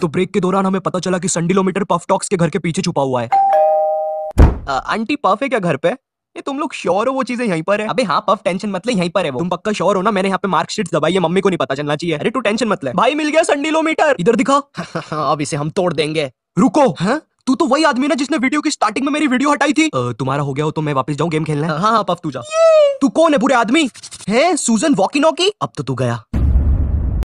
तो ब्रेक के दौरान हमें पता चला कि संडिलोमीटर पफ टॉक्स के घर के पीछे छुपा हुआ है। अ, आंटी पफ है क्या घर पे? ये तुम लोग श्योर हो वो चीज़ें यहीं पर है? अबे हाँ पफ टेंशन मतलब यहीं पर है वो। तुम पक्का श्योर हो ना? मैंने यहाँ पे मार्कशीट दबाई है मम्मी को नहीं पता चलना चाहिए। अरे तू टेंशन मतलब भाई मिल गया संडिलोमीटर इधर दिखा। अब इसे हम तोड़ देंगे। रुको। हाँ? तू तो वही आदमी ना जिसने वीडियो की स्टार्टिंग में मेरी वीडियो हटाई थी। अ, तुम्हारा हो गया हो तो मैं वापस जाऊँ गेम खेलना? हाँ हाँ पफ तू जा। तू कौन है बुरे आदमी? है सूजन वॉकी नॉकी अब तो तू गया।